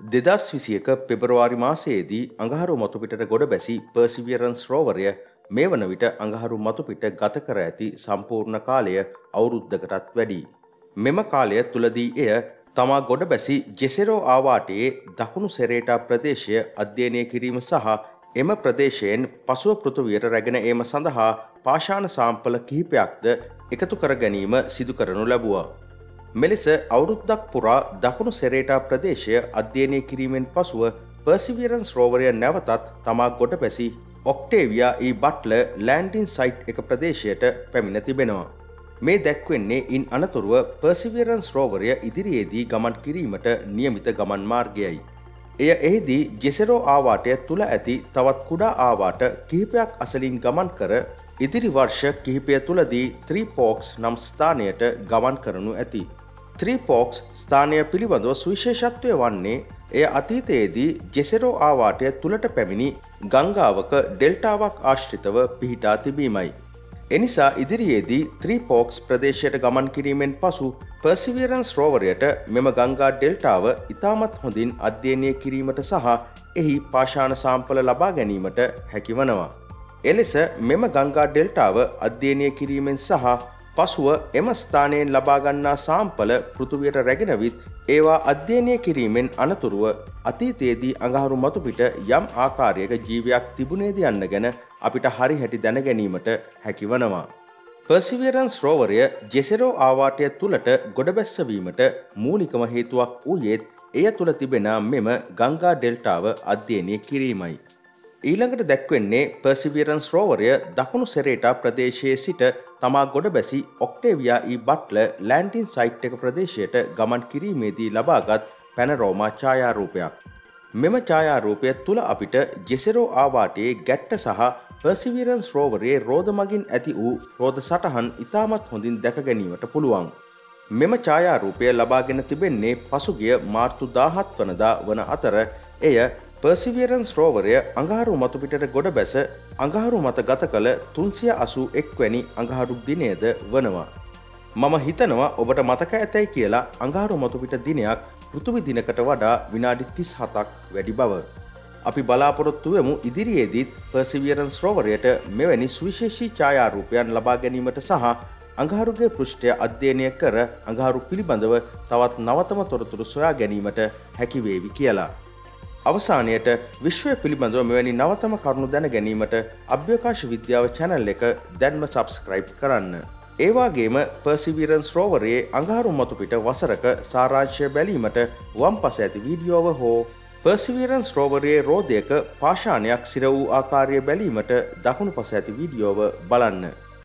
දෙදස් විසියක පෙබරවාරි මාසයේදී අඟහරු මතුපිට ගොඩ බැසි පර්සිවියරන්ස් රෝවරය මේ වන විට අඟහරු මතුපිට ගත කර ඇති සම්පූර්ණ කාලය අවුරුද්ධකටත් වැඩි. මෙම කාලය තුළදී එය තමා ගොඩ බැසි ජෙසෙරෝ ආවාටයේ දකුණු සෙරේටා ප්‍රදේශය අධ්‍යයනය කිරීම සහ එම ප්‍රදේශයෙන් පසුව පෘතුවියට රැගෙන ඒම සඳහා පාෂාණ සාම්පල කිහිපයක්ද එකතු කර ගැනීම සිදු කරනු ලැබුවා. මෙලෙස අවුරුද්දක් පුරා දකුණු සෙරේටා ප්‍රදේශය අධ්‍යයනය කිරීමෙන් පසුව පර්සිවිරන්ස් රෝවරය නැවතත් තමා ගොඩ පැසි Octavia E Butler landing site එක ප්‍රදේශයට පැමිණ තිබෙනවා. මේ දැක්වෙන්නේ ඉන් අනතුරුව පර්සිවිරන්ස් රෝවරය ඉදිරියේදී ගමන් කිරීමට නියමිත ගමන් මාර්ගයයි. එය එහිදී ජෙසෙරෝ ආවාටය තුළ ඇති තවත් කුඩා ආවාට කිහිපයක් අසලින් ගමන් කර ඉදිරි වර්ෂ කිහිපය තුළදී ත්‍රීපෝක්ස් නම් ස්ථානයට ගමන් කරනු ඇති. ත්‍රීපෝක්ස් ස්ථානය පිළිබඳව සුවිශේෂත්වය වන්නේ එය අතීතයේදී ජෙසෙරෝ ආවාටය තුළට පැමිණි ගංගාවක ඩෙල්ටාවක් ආශ්‍රිතව පිහිටා තිබීමයි. එනිසා ඉදිරියේදී ත්‍රීපෝක්ස් ප්‍රදේශයට ගමන් කිරීමෙන් පසු පර්සිවියරන්ස් රෝවරයට මෙම ගංගා ඩෙල්ටාව ඉතාමත් හොඳින් අධ්‍යයනය කිරීමට සහ එහි පාෂාණ සාම්පල ලබා ගැනීමට හැකිවනවා. එලෙස මෙම ගංගා ඩෙල්ටාව අධ්‍යයනය කිරීමෙන් සහ පසුව එම ස්ථානයෙන් ලබාගන්නා සාම්පල පෘතුවයට රැගෙනවිත් ඒවා අධ්‍යයනය කිරීමෙන් අනතුරුව අතීතයේදී අඟහරු මතුපිට යම් ආකාරයක ජීවයක් තිබුණේද යන්න ගැන අපිට හරි හැටි දැනගැනීමට හැකිවනවා. පර්සිවියරන්ස් රෝවරය ජෙසෙරෝ ආවාටය තුළට ගොඩබැස්සවීමට මූලිකම හේතුවක් වූයේත් එය තුළ තිබෙන මෙම ගංගා ඩෙල්ටාව අධ්‍යයනය කිරීමයි. ඊළඟට දැක්වෙන්නේ පර්සිවියරන්ස් රෝවරය දකුණු සෙරේටා ප්‍රදේශයේ සිට තමා ගොඩ බැසි Octavia E e. Butler landing site එක ප්‍රදේශයට ගමන් කිරීමේදී ලබාගත් පැනරෝමා ඡායාරූපයක්. මෙම ඡායාරූපය තුළ අපිට ජෙසෙරෝ ආවාටයේ ගැට්ට සහ පර්සිවිරන්ස් රෝවරයේ රෝධ මගින් ඇති වූ රෝධ සටහන් ඉතාමත් හොඳින් දැක ගැනීමට පුළුවන්. මෙම ඡායාරූපය ලබාගෙන තිබෙන්නේ පසුගිය මාර්තු දාහත් වනදා වන අතර එය පර්සිවියරන්ස් රෝවරය අඟහරු මතුපිටට ගොඩ බැස අඟහරු මත ගත කළ තුන්සිය අසූ එක්වැනි අඟහරුක් දිනයද වනවා. මම හිතනවා ඔබට මතක ඇතැයි කියලා අඟහරු මතුපිට දිනයක් පෘතුවි දිනකට වඩා විනාඩි තිස් හතක් වැඩි බව. අපි බලාපොරොත්තුවමු ඉදිරියේදීත් පර්සිවියරන්ස් රෝවරයට මෙවැනි සුවිශේෂී ඡායාරූපයන් ලබා ගැනීමට සහ අඟහරුගේ පෘෂ්ඨය අධ්‍යයනය කර අඟහරු පිළිබඳව තවත් නවතම තොරතුරු සොයා ගැනීමට හැකිවේවි කියලා. අවසානයට විශ්වය පිළිබඳව මෙවැනි නවතම කරුණු දැන ගැනීමට අභ්‍යකාශ විද්‍යාව චැනල් එක දැන්ම සබස්ක්‍රයිබ් කරන්න. ඒවාගේම පර්සිවිරන්ස් රෝවරයේ අඟහරු මතුපිට වසරක සාරාංශය බැලීමට වම් පස ඇති වීඩියෝව හෝ පර්සිවිරන්ස් රෝවරයේ රෝධයක පාෂාණයක් සිර වූ ආකාරය බැලීමට දකුණු පස ඇති වීඩියෝව බලන්න.